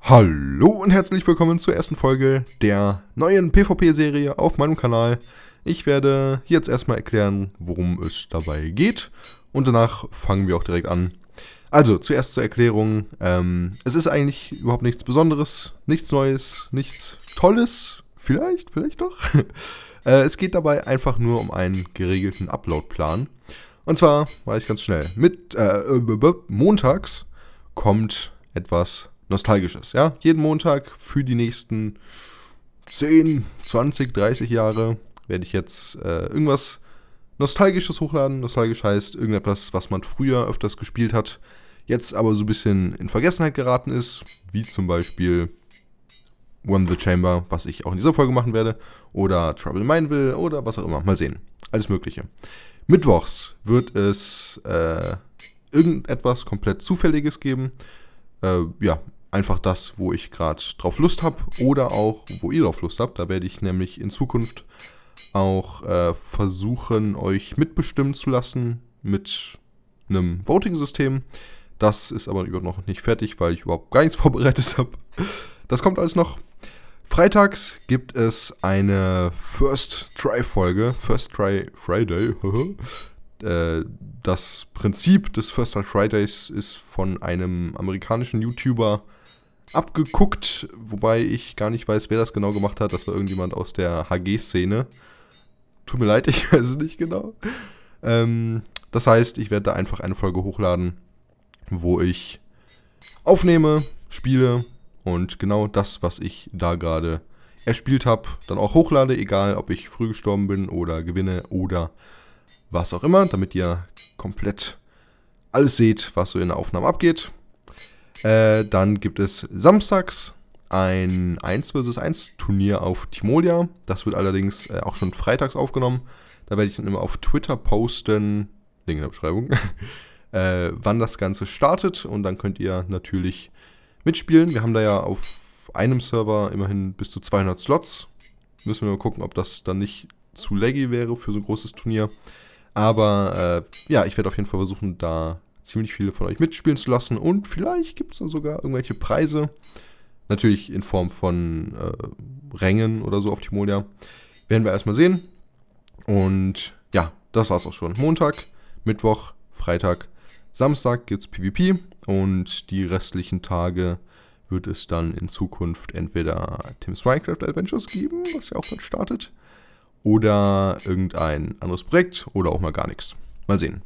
Hallo und herzlich willkommen zur ersten Folge der neuen PvP-Serie auf meinem Kanal. Ich werde jetzt erstmal erklären, worum es dabei geht und danach fangen wir auch direkt an. Also, zuerst zur Erklärung. Ähm, es ist eigentlich überhaupt nichts Besonderes, nichts Neues, nichts Tolles. Vielleicht, vielleicht doch. äh, es geht dabei einfach nur um einen geregelten Upload-Plan. Und zwar, war ich ganz schnell, mit äh, montags kommt etwas Nostalgisches. Ja? Jeden Montag für die nächsten 10, 20, 30 Jahre werde ich jetzt äh, irgendwas Nostalgisches hochladen. Nostalgisch heißt irgendetwas, was man früher öfters gespielt hat, jetzt aber so ein bisschen in Vergessenheit geraten ist, wie zum Beispiel One the Chamber, was ich auch in dieser Folge machen werde, oder Trouble in Mineville oder was auch immer. Mal sehen. Alles Mögliche. Mittwochs wird es äh, irgendetwas komplett Zufälliges geben. Äh, ja, einfach das, wo ich gerade drauf Lust habe oder auch, wo ihr drauf Lust habt. Da werde ich nämlich in Zukunft auch äh, versuchen, euch mitbestimmen zu lassen mit einem Voting-System. Das ist aber noch nicht fertig, weil ich überhaupt gar nichts vorbereitet habe. Das kommt alles noch. Freitags gibt es eine First Try-Folge, First Try Friday. Äh, das Prinzip des First Try Fridays ist von einem amerikanischen YouTuber abgeguckt, wobei ich gar nicht weiß, wer das genau gemacht hat. Das war irgendjemand aus der HG-Szene. Tut mir leid, ich weiß es nicht genau. Ähm, das heißt, ich werde da einfach eine Folge hochladen, wo ich aufnehme, spiele und genau das, was ich da gerade erspielt habe, dann auch hochlade, egal ob ich früh gestorben bin oder gewinne oder was auch immer, damit ihr komplett alles seht, was so in der Aufnahme abgeht. Äh, dann gibt es samstags ein 1 vs 1 Turnier auf Timolia. Das wird allerdings äh, auch schon freitags aufgenommen. Da werde ich dann immer auf Twitter posten, Link in der Beschreibung, äh, wann das Ganze startet. Und dann könnt ihr natürlich mitspielen. Wir haben da ja auf einem Server immerhin bis zu 200 Slots. Müssen wir mal gucken, ob das dann nicht zu laggy wäre für so ein großes Turnier. Aber äh, ja, ich werde auf jeden Fall versuchen, da ziemlich viele von euch mitspielen zu lassen. Und vielleicht gibt es dann sogar irgendwelche Preise. Natürlich in Form von äh, Rängen oder so auf Timolia. Werden wir erstmal sehen. Und ja, das war's auch schon. Montag, Mittwoch, Freitag, Samstag gibt es PvP. Und die restlichen Tage wird es dann in Zukunft entweder Tim's Minecraft Adventures geben, was ja auch dann startet, oder irgendein anderes Projekt oder auch mal gar nichts. Mal sehen.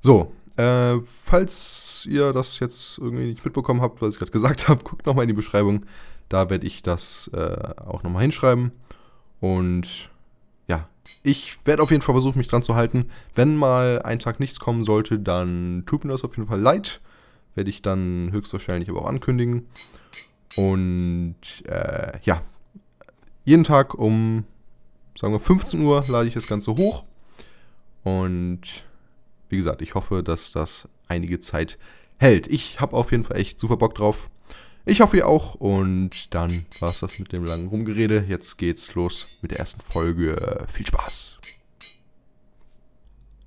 So, äh, falls ihr das jetzt irgendwie nicht mitbekommen habt, was ich gerade gesagt habe, guckt nochmal in die Beschreibung. Da werde ich das äh, auch nochmal hinschreiben. Und ja, ich werde auf jeden Fall versuchen, mich dran zu halten. Wenn mal ein Tag nichts kommen sollte, dann tut mir das auf jeden Fall leid. Werde ich dann höchstwahrscheinlich aber auch ankündigen. Und äh, ja, jeden Tag um, sagen wir, 15 Uhr lade ich das Ganze hoch. Und wie gesagt, ich hoffe, dass das einige Zeit hält. Ich habe auf jeden Fall echt super Bock drauf. Ich hoffe ihr auch. Und dann war es das mit dem langen Rumgerede. Jetzt geht's los mit der ersten Folge. Viel Spaß!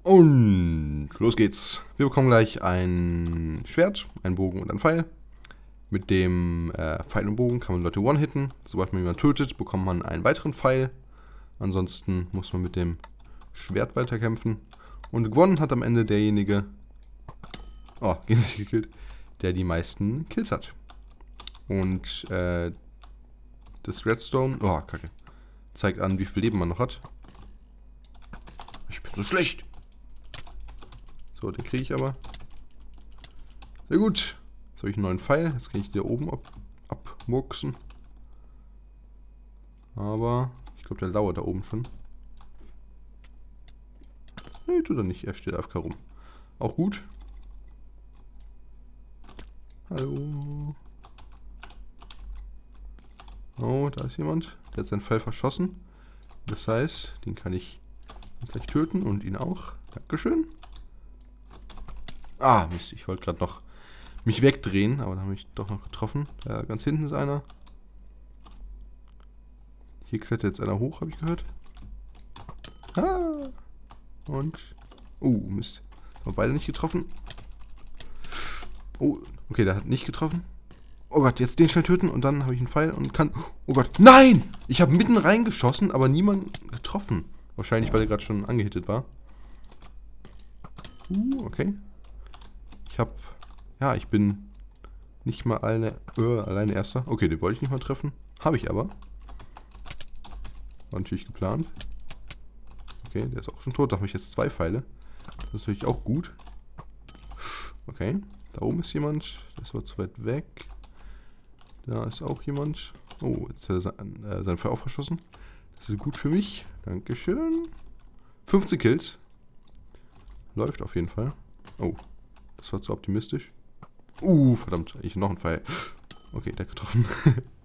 Und los geht's. Wir bekommen gleich ein Schwert, einen Bogen und einen Pfeil. Mit dem äh, Pfeil und Bogen kann man Leute one-hitten. Sobald man jemanden tötet, bekommt man einen weiteren Pfeil. Ansonsten muss man mit dem Schwert weiterkämpfen. Und gewonnen hat am Ende derjenige, oh, nicht gekillt, der die meisten Kills hat. Und äh, das Redstone, oh, kacke, zeigt an, wie viel Leben man noch hat. Ich bin so schlecht. So, den kriege ich aber. Sehr gut. Jetzt habe ich einen neuen Pfeil. Jetzt kann ich den oben ab abmurksen. Aber glaube, der lauert da oben schon. Nee, tut er nicht. Er steht AFK rum. Auch gut. Hallo. Oh, da ist jemand. Der hat seinen Pfeil verschossen. Das heißt, den kann ich gleich töten und ihn auch. Dankeschön. Ah, Mist. Ich wollte gerade noch mich wegdrehen, aber da habe ich doch noch getroffen. Da ganz hinten ist einer. Hier klettert jetzt einer hoch, habe ich gehört. Ah. Und. Oh, Mist. Haben beide nicht getroffen. Oh, okay, der hat nicht getroffen. Oh Gott, jetzt den schnell töten und dann habe ich einen Pfeil und kann... Oh Gott, nein! Ich habe mitten reingeschossen, aber niemand getroffen. Wahrscheinlich, weil er gerade schon angehittet war. Uh, okay. Ich habe... Ja, ich bin nicht mal alle, äh, alleine Erster. Okay, den wollte ich nicht mal treffen. Habe ich aber. War natürlich geplant. Okay, der ist auch schon tot. Da habe ich jetzt zwei Pfeile. Das ist natürlich auch gut. Okay, da oben ist jemand. Das war zu weit weg. Da ist auch jemand. Oh, jetzt hat er sein, äh, seinen Pfeil auch verschossen. Das ist gut für mich. Dankeschön. 15 Kills. Läuft auf jeden Fall. Oh, das war zu optimistisch. Uh, verdammt. Ich noch einen Pfeil. Okay, der getroffen.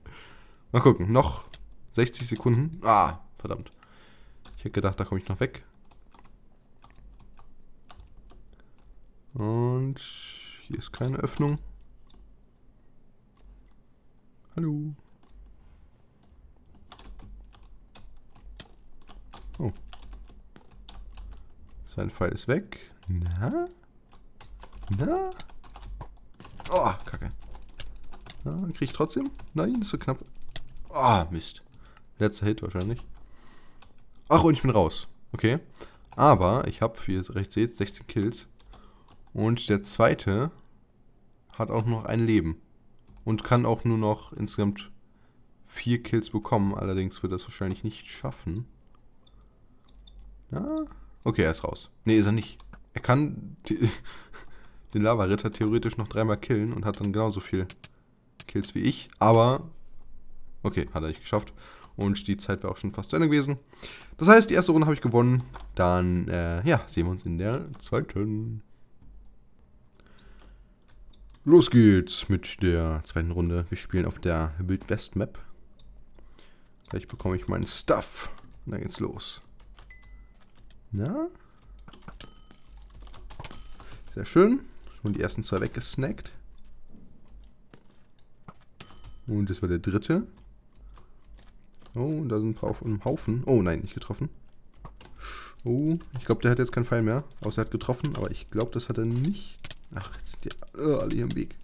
Mal gucken. Noch 60 Sekunden. Ah, verdammt. Ich hätte gedacht, da komme ich noch weg. Und hier ist keine Öffnung. Hallo. Oh. Sein Pfeil ist weg. Na? Na? Oh, kacke. Ja, krieg ich trotzdem? Nein, ist so knapp. Ah, oh, Mist. Letzter Hit wahrscheinlich. Ach, und ich bin raus. Okay. Aber ich habe, wie ihr recht seht, 16 Kills. Und der zweite hat auch noch ein Leben. Und kann auch nur noch insgesamt 4 Kills bekommen. Allerdings wird er es wahrscheinlich nicht schaffen. Ja. Okay, er ist raus. Ne, ist er nicht. Er kann den Lava-Ritter theoretisch noch dreimal killen und hat dann genauso viel Kills wie ich. Aber, okay, hat er nicht geschafft. Und die Zeit wäre auch schon fast zu Ende gewesen. Das heißt, die erste Runde habe ich gewonnen. Dann, äh, ja, sehen wir uns in der zweiten. Los geht's mit der zweiten Runde. Wir spielen auf der Wild West Map. Gleich bekomme ich meinen Stuff. Und dann geht's los. Na? Sehr schön. Schon die ersten zwei weggesnackt. Und das war der dritte. Oh, da sind ein paar auf einem Haufen. Oh nein, nicht getroffen. Oh, ich glaube, der hat jetzt keinen Pfeil mehr. Außer er hat getroffen, aber ich glaube, das hat er nicht. Ach, jetzt sind die uh, alle hier im Weg.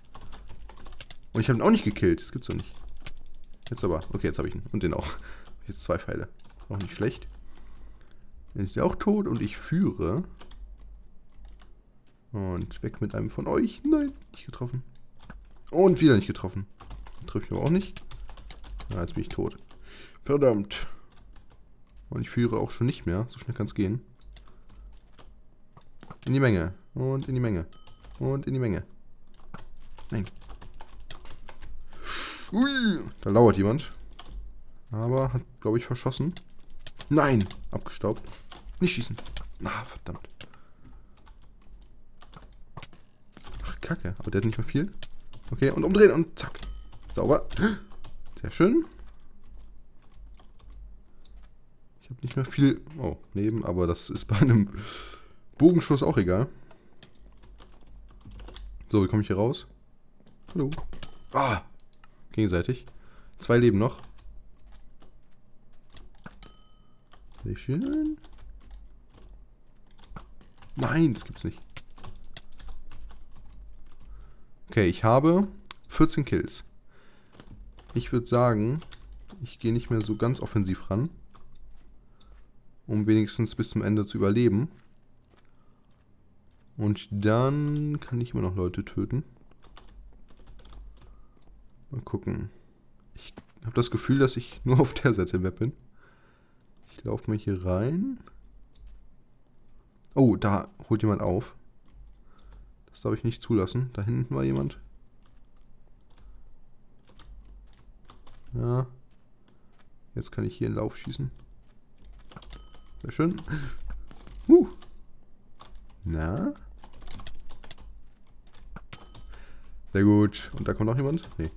Und ich habe ihn auch nicht gekillt. Das gibt's doch nicht. Jetzt aber. Okay, jetzt habe ich ihn. Und den auch. Jetzt zwei Pfeile. Auch nicht schlecht. Dann ist der auch tot und ich führe. Und weg mit einem von euch. Nein, nicht getroffen. Und wieder nicht getroffen. Trifft mich aber auch nicht. Ja, jetzt bin ich tot. Verdammt. Und ich führe auch schon nicht mehr. So schnell kann es gehen. In die Menge. Und in die Menge. Und in die Menge. Nein. Ui, da lauert jemand. Aber hat, glaube ich, verschossen. Nein, abgestaubt. Nicht schießen. Na, verdammt. Kacke. Aber der hat nicht mehr viel. Okay, und umdrehen und zack. Sauber. Sehr schön. Ich habe nicht mehr viel... Oh, neben, aber das ist bei einem Bogenschuss auch egal. So, wie komme ich hier raus? Hallo. Ah! Gegenseitig. Zwei Leben noch. Sehr schön. Nein, das gibt's nicht. Okay, ich habe 14 Kills. Ich würde sagen, ich gehe nicht mehr so ganz offensiv ran. Um wenigstens bis zum Ende zu überleben. Und dann kann ich immer noch Leute töten. Mal gucken. Ich habe das Gefühl, dass ich nur auf der Seite Map bin. Ich laufe mal hier rein. Oh, da holt jemand auf. Das darf ich nicht zulassen. Da hinten war jemand. Ja. Jetzt kann ich hier in Lauf schießen. Sehr schön. Uh. Na? Sehr gut. Und da kommt noch jemand? Nee.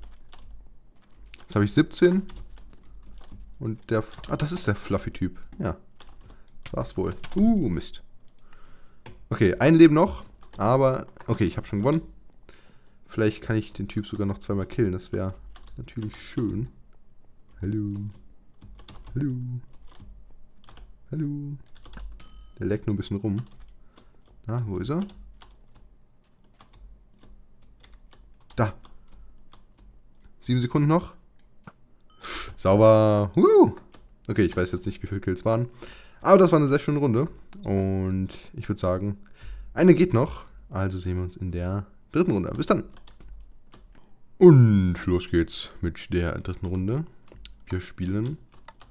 Jetzt habe ich 17. Und der... Ah, das ist der Fluffy-Typ. Ja. War's wohl. Uh, Mist. Okay, ein Leben noch. Aber, okay, ich habe schon gewonnen. Vielleicht kann ich den Typ sogar noch zweimal killen. Das wäre natürlich schön. Hallo. Hallo. Hallo. Der leckt nur ein bisschen rum. Na, wo ist er? Da. Sieben Sekunden noch. Sauber. Uh. Okay, ich weiß jetzt nicht, wie viele Kills waren. Aber das war eine sehr schöne Runde. Und ich würde sagen, eine geht noch. Also sehen wir uns in der dritten Runde. Bis dann. Und los geht's mit der dritten Runde. Wir spielen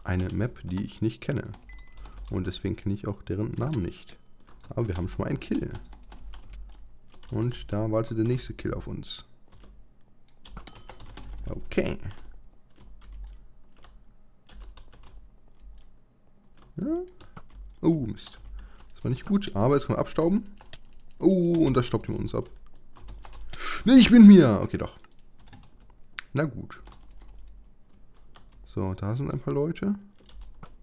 eine Map, die ich nicht kenne. Und deswegen kenne ich auch deren Namen nicht. Aber wir haben schon mal einen Kill. Und da wartet der nächste Kill auf uns. Okay. Ja. Oh, Mist. Das war nicht gut, aber jetzt können wir abstauben. Oh, und das staubt ihm uns ab. Nee, ich bin mir. Okay, doch. Na gut. So, da sind ein paar Leute.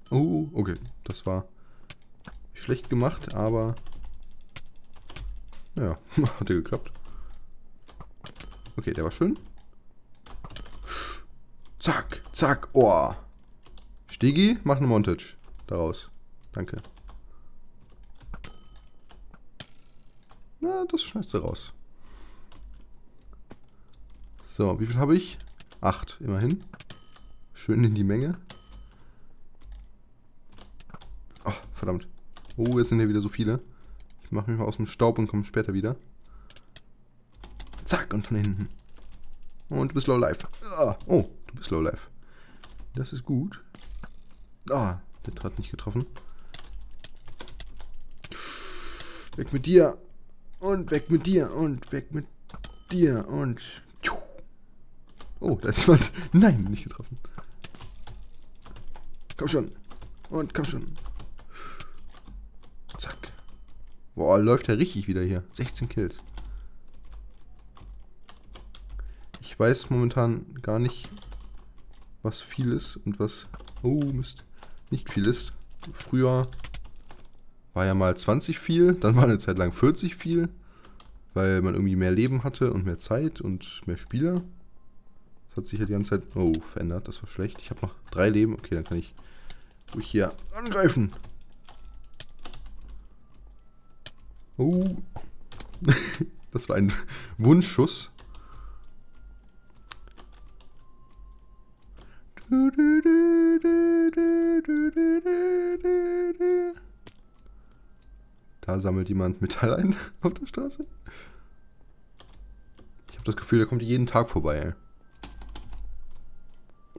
Oh, okay. Das war schlecht gemacht, aber... Ja, hat ja geklappt. Okay, der war schön. Zack, zack, oh. Stegi, mach eine Montage daraus. Danke. Na, das schneidest du raus. So, wie viel habe ich? Acht, immerhin. Schön in die Menge. Oh, verdammt. Oh, jetzt sind hier wieder so viele. Ich mache mich mal aus dem Staub und komme später wieder. Zack, und von hinten. Und du bist low life. Ah, oh, du bist low life. Das ist gut. Ah, der hat nicht getroffen. Weg mit dir. Und weg mit dir. Und weg mit dir. Und... Oh, da ist jemand. Nein, nicht getroffen. Komm schon. Und komm schon. Zack. Boah, läuft ja richtig wieder hier. 16 Kills. Ich weiß momentan gar nicht, was viel ist und was... Oh, Mist. Nicht viel ist. Früher war ja mal 20 viel, dann war eine Zeit lang 40 viel, weil man irgendwie mehr Leben hatte und mehr Zeit und mehr Spieler. Das hat sich ja die ganze Zeit... Oh, verändert. Das war schlecht. Ich habe noch drei Leben. Okay, dann kann ich ruhig hier angreifen. Oh. das war ein Wunschschuss. Da sammelt jemand Metall ein auf der Straße. Ich habe das Gefühl, der kommt jeden Tag vorbei.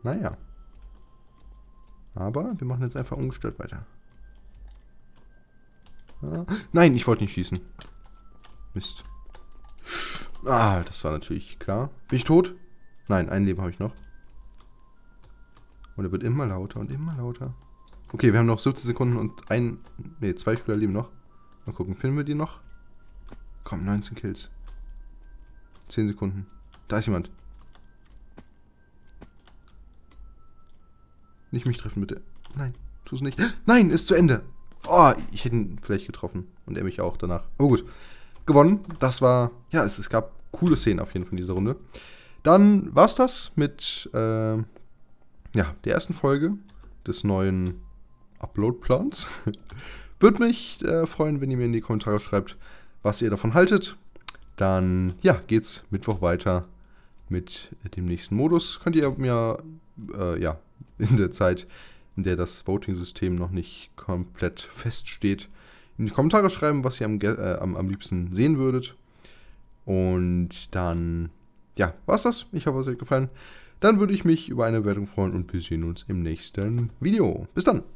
Naja. Aber wir machen jetzt einfach ungestört weiter. Nein, ich wollte nicht schießen. Mist. Ah, das war natürlich klar. Bin ich tot? Nein, ein Leben habe ich noch. Und er wird immer lauter und immer lauter. Okay, wir haben noch 17 Sekunden und ein... Ne, zwei Spieler leben noch. Mal gucken, finden wir die noch? Komm, 19 Kills. 10 Sekunden. Da ist jemand. Nicht mich treffen, bitte. Nein, tu es nicht. Nein, ist zu Ende. Oh, ich hätte ihn vielleicht getroffen. Und er mich auch danach. Oh gut. Gewonnen. Das war... Ja, es, es gab coole Szenen auf jeden Fall in dieser Runde. Dann war es das mit äh, ja, der ersten Folge des neuen Upload-Plans. Würde mich äh, freuen, wenn ihr mir in die Kommentare schreibt, was ihr davon haltet. Dann, ja, geht's Mittwoch weiter mit dem nächsten Modus. Könnt ihr mir, äh, ja, in der Zeit, in der das Voting-System noch nicht komplett feststeht, in die Kommentare schreiben, was ihr am, äh, am, am liebsten sehen würdet. Und dann, ja, war's das. Ich hoffe, es hat euch gefallen. Dann würde ich mich über eine Bewertung freuen und wir sehen uns im nächsten Video. Bis dann!